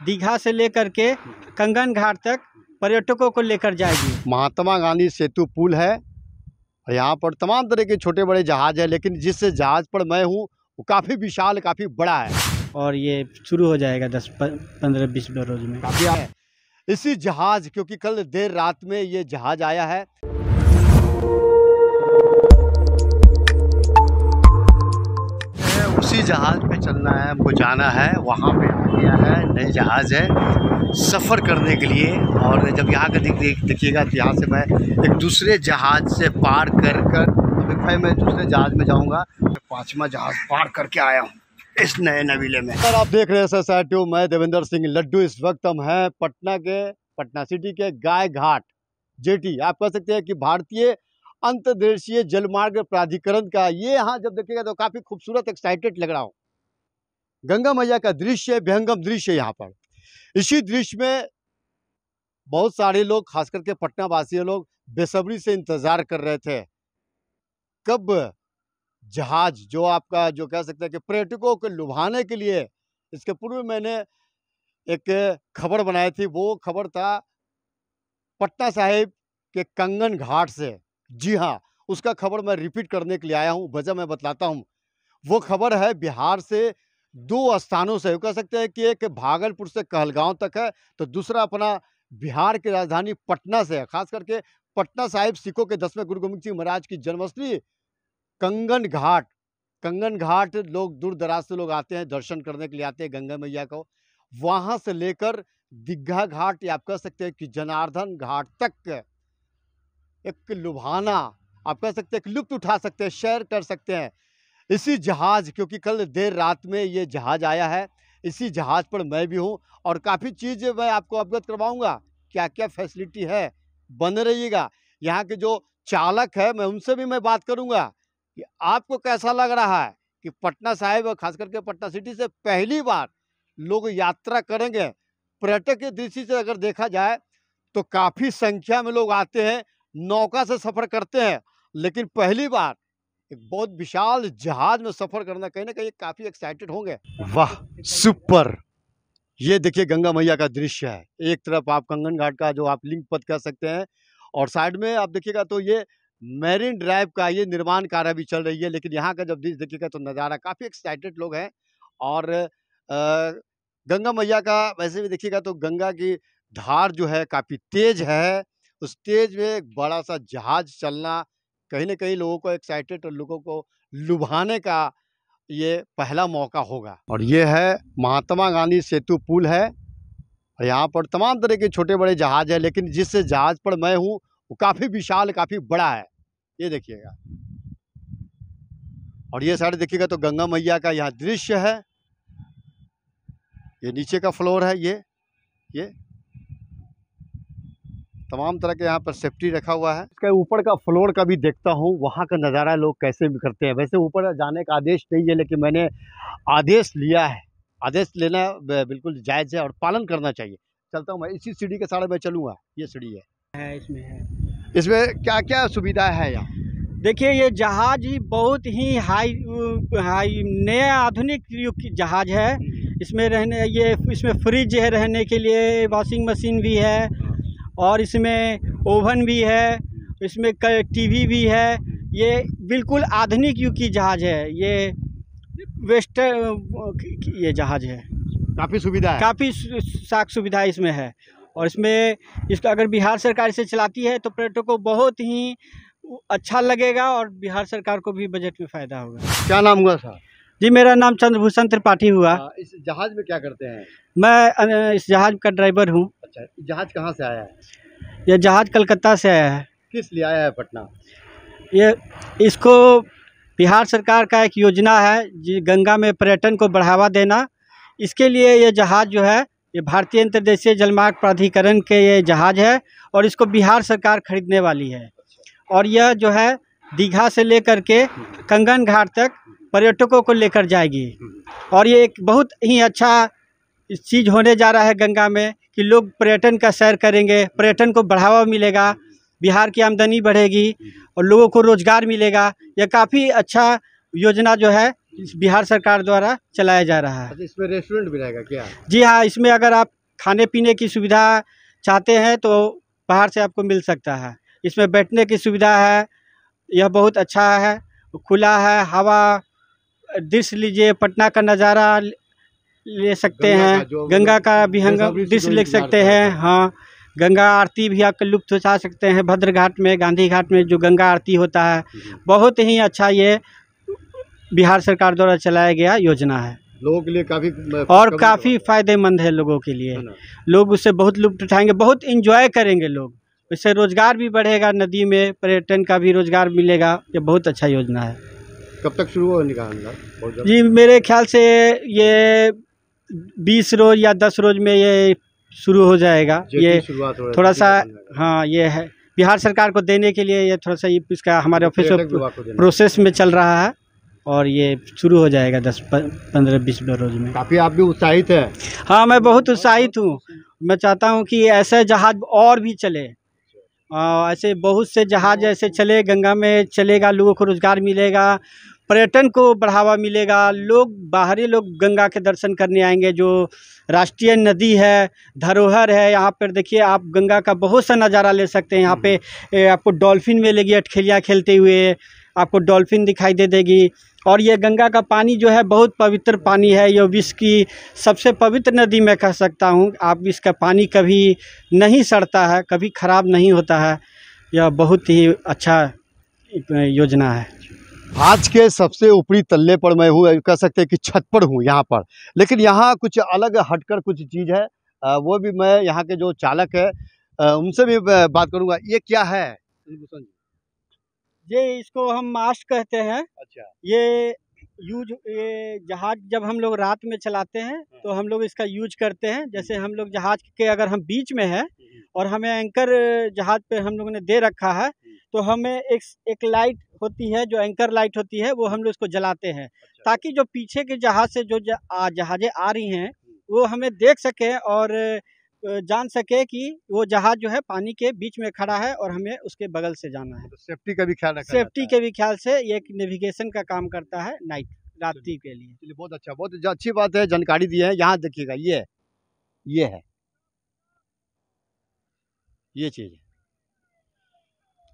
दीघा से लेकर के कंगन घाट तक पर्यटकों को लेकर जाएगी। महात्मा गांधी सेतु पुल है और यहाँ पर तमाम तरह के छोटे बड़े जहाज़ हैं लेकिन जिस जहाज़ पर मैं हूँ वो काफ़ी विशाल काफ़ी बड़ा है। और ये शुरू हो जाएगा दस पंद्रह बीस रोज में। काफ़ी है इसी जहाज़ क्योंकि कल देर रात में ये जहाज़ आया है। उसी जहाज़ पे चलना है हमको जाना है वहाँ पे। गया है, नए जहाज़ है। सफ़र करने के लिए और जब यहाँ का देख देख, देखिएगा तो यहाँ से मैं एक दूसरे जहाज़ से पार कर कर, अभी भाई मैं दूसरे जहाज़ में जाऊँगा। पाँचवा जहाज़ पार करके आया हूँ इस नए नवीले में। सर, आप देख रहे हैं सर सर टू मैं देवेंद्र सिंह लड्डू इस वक्त हम हैं पटना के, पटना सिटी के गाय घाट। जेटी, आप कह सकते हैं कि भारतीय अंतर्देशीय जलमार्ग प्राधिकरण का ये यहाँ जब देखिएगा तो काफ़ी खूबसूरत एक्साइटेड लग रहा हूँ। गंगा मैया का दृश्य व्यंगम दृश्य है यहाँ पर। इसी दृश्य में बहुत सारे लोग खास करके पटना वासी लोग, बेसब्री से इंतज़ार कर रहे थे। कब जहाज़, जो आपका, जो कह सकते हैं कि पर्यटकों को लुभाने के लिए, इसके पूर्व मैंने एक खबर बनाई थी, वो खबर था पटना साहिब के कंगन घाट से। जी हाँ उसका खबर मैं रिपीट करने के लिए आया हूँ, वजह मैं बतलाता हूँ। वो खबर है बिहार से दो स्थानों से कह सकते हैं, कि एक भागलपुर से कहलगांव तक है तो दूसरा अपना बिहार की राजधानी पटना से है। खास करके पटना साहिब सिखों के दसवें गुरु गोविंद सिंह महाराज की जन्मस्थली कंगन घाट। कंगन घाट लोग दूर दराज से लोग आते हैं, दर्शन करने के लिए आते हैं, गंगा मैया को। वहाँ से लेकर दीघा घाट, या आप कह सकते हैं कि जनार्दन घाट तक एक लुभाना, आप कह सकते हैं कि लुप्त उठा सकते हैं, शेयर कर सकते हैं। इसी जहाज़, क्योंकि कल देर रात में ये जहाज़ आया है, इसी जहाज़ पर मैं भी हूँ और काफ़ी चीज़ मैं आपको अवगत करवाऊँगा। क्या क्या फैसिलिटी है? बन रहिएगा। यहाँ के जो चालक है, मैं उनसे भी मैं बात करूँगा कि आपको कैसा लग रहा है कि पटना साहिब और खास करके पटना सिटी से पहली बार लोग यात्रा करेंगे? पर्यटक की दृष्टि से अगर देखा जाए तो काफ़ी संख्या में लोग आते हैं, नौका से सफ़र करते हैं, लेकिन पहली बार एक बहुत विशाल जहाज़ में सफ़र करना कहीं ना कहीं काफ़ी एक्साइटेड होंगे। वाह सुपर ये देखिए गंगा मैया का दृश्य है। एक तरफ़ आप कंगन घाट का जो आप लिंक पथ कह सकते हैं और साइड में आप देखिएगा तो ये मैरिन ड्राइव का ये निर्माण कार्य भी चल रही है, लेकिन यहाँ का जब दृश्य देखिएगा तो नज़ारा काफ़ी एक्साइटेड लोग हैं और गंगा मैया का वैसे भी देखिएगा तो गंगा की धार जो है काफ़ी तेज है। उस तेज में एक बड़ा सा जहाज़ चलना कहीं ना कहीं लोगों को एक्साइटेड और लोगों को लुभाने का ये पहला मौका होगा। और ये है महात्मा गांधी सेतु पुल है और यहाँ पर तमाम तरह के छोटे बड़े जहाज़ हैं, लेकिन जिस जहाज़ पर मैं हूँ, वो काफ़ी विशाल, काफ़ी बड़ा है। ये देखिएगा। और ये साइड देखिएगा तो गंगा मैया का यहाँ दृश्य है। ये नीचे का फ्लोर है, ये ये। तमाम तरह के यहाँ पर सेफ्टी रखा हुआ है। इसके ऊपर का फ्लोर का भी देखता हूँ वहाँ का नज़ारा लोग कैसे भी करते हैं। वैसे ऊपर जाने का आदेश नहीं है लेकिन मैंने आदेश लिया है। आदेश लेना बिल्कुल जायज़ है और पालन करना चाहिए। चलता हूँ मैं इसी सीढ़ी के साढ़े मैं चलूँगा ये सीढ़ी है। है इसमें है। इसमें क्या क्या सुविधा है यहाँ? देखिए ये जहाज़ ही बहुत ही हाई हाई नया आधुनिक युग की जहाज़ है। इसमें रहने ये इसमें फ्रिज है रहने के लिए वॉशिंग मशीन भी है। और इसमें ओवन भी है इसमें टीवी भी है। ये बिल्कुल आधुनिक युग की जहाज़ है। ये वेस्टर्न ये जहाज़ है। काफ़ी सुविधा है। काफ़ी साख सुविधा इसमें है। और इसमें इसका अगर बिहार सरकार इसे चलाती है तो पर्यटकों को बहुत ही अच्छा लगेगा और बिहार सरकार को भी बजट में फ़ायदा होगा। क्या नाम हुआ सर? जी मेरा नाम चंद्रभूषण त्रिपाठी हुआ। आ, इस जहाज़ में क्या करते हैं? मैं इस जहाज़ का ड्राइवर हूँ। अच्छा जहाज़ कहाँ से आया? है यह जहाज़ कलकत्ता से आया है। किस लिए आया है पटना? ये इसको बिहार सरकार का एक योजना है जी गंगा में पर्यटन को बढ़ावा देना। इसके लिए ये जहाज़ जो है ये भारतीय अंतर्देशीय जलमार्ग प्राधिकरण के ये जहाज़ है और इसको बिहार सरकार खरीदने वाली है। और यह जो है दीघा से लेकर के कंगन घाट तक पर्यटकों को लेकर जाएगी। और ये एक बहुत ही अच्छा चीज़ होने जा रहा है गंगा में कि लोग पर्यटन का सैर करेंगे पर्यटन को बढ़ावा मिलेगा बिहार की आमदनी बढ़ेगी और लोगों को रोज़गार मिलेगा। यह काफ़ी अच्छा योजना जो है बिहार सरकार द्वारा चलाया जा रहा है। अच्छा इसमें रेस्टोरेंट भी रहेगा क्या? जी हाँ इसमें अगर आप खाने पीने की सुविधा चाहते हैं तो बाहर से आपको मिल सकता है। इसमें बैठने की सुविधा है यह बहुत अच्छा है खुला है हवा दृश्य लीजिए पटना का नज़ारा ले सकते हैं। गंगा का भी हम दृश्य ले सकते हैं हाँ। गंगा आरती भी आप लुप्त उठा सकते हैं भद्र घाट में गांधी घाट में जो गंगा आरती होता है बहुत ही अच्छा ये बिहार सरकार द्वारा चलाया गया योजना है। लोगों के लिए काफ़ी और काफ़ी फ़ायदेमंद है लोगों के लिए। लोग उससे बहुत लुप्त उठाएँगे बहुत इंजॉय करेंगे लोग। इससे रोज़गार भी बढ़ेगा नदी में पर्यटन का भी रोज़गार मिलेगा ये बहुत अच्छा योजना है। कब तक शुरू होगा बहुत जल्द? जी मेरे ख्याल से ये बीस रोज या दस रोज में ये शुरू हो जाएगा ये थोड़ा सा। हाँ ये है बिहार सरकार को देने के लिए ये थोड़ा सा ये इसका हमारे ऑफ़िस देना। प्रोसेस में चल रहा है और ये शुरू हो जाएगा दस पंद्रह बीस रोज में काफ़ी आप भी उत्साहित है हाँ मैं बहुत उत्साहित हूँ मैं चाहता हूँ कि ऐसे जहाज़ और भी चले ऐसे बहुत से जहाज़ ऐसे चले, गंगा में चलेगा, लोगों को रोज़गार मिलेगा, पर्यटन को बढ़ावा मिलेगा। लोग, बाहरी लोग गंगा के दर्शन करने आएँगे, जो राष्ट्रीय नदी है, धरोहर है, यहाँ पर देखिए आप गंगा का बहुत सा नज़ारा ले सकते हैं। यहाँ पे आपको डॉल्फिन में लेगी, अटखेलियाँ खेलते हुए। आपको डॉल्फिन दिखाई दे देगी। और ये गंगा का पानी जो है, बहुत पवित्र पानी है। ये विश्व की सबसे पवित्र नदी मैं कह सकता हूँ। आप इसका पानी कभी नहीं सड़ता है, कभी ख़राब नहीं होता है। यह बहुत ही अच्छा योजना है। आज के सबसे ऊपरी तल्ले पर मैं हूँ, कह सकते हैं कि छत पर हूँ यहाँ पर। लेकिन यहाँ कुछ अलग हटकर कुछ चीज़ है। वो भी मैं यहाँ के जो चालक है उनसे भी बात करूँगा। ये क्या है? ये इसको हम मास्ट कहते हैं। अच्छा। ये यूज़ ये जहाज़ जब हम लोग रात में चलाते हैं तो हम लोग इसका यूज़ करते हैं। जैसे हम लोग जहाज़ के अगर हम बीच में है और हमें एंकर जहाज़ पे हम लोगों ने दे रखा है तो हमें एक एक लाइट होती है जो एंकर लाइट होती है वो हम लोग इसको जलाते हैं। अच्छा। ताकि जो पीछे के जहाज़ से जो जहाज़ें आ रही हैं वो हमें देख सके और जान सके कि वो जहाज़ जो है पानी के बीच में खड़ा है और हमें उसके बगल से जाना है। तो सेफ्टी का भी ख्याल रखा सेफ्टी के भी ख्याल से ये एक नेविगेशन का काम करता है नाइट रात्रि के लिए। चलिए बहुत अच्छा बहुत अच्छी बात है जानकारी दी है यहाँ देखिएगा ये है ये है। ये चीज़ है।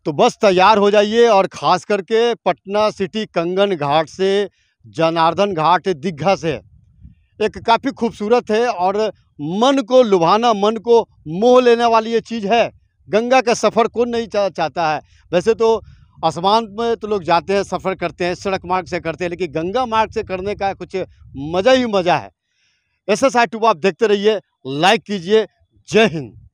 तो बस तैयार हो जाइए और ख़ास करके पटना सिटी कंगन घाट से जनार्दन घाट दीघा से। एक काफ़ी खूबसूरत है और मन को लुभाना मन को मोह लेने वाली ये चीज़ है। गंगा का सफ़र कौन नहीं चा, चाहता है? वैसे तो आसमान में तो लोग जाते हैं सफ़र करते हैं सड़क मार्ग से करते हैं लेकिन गंगा मार्ग से करने का कुछ मज़ा ही मज़ा है। ऐसा एस आप देखते रहिए लाइक कीजिए जय हिंद।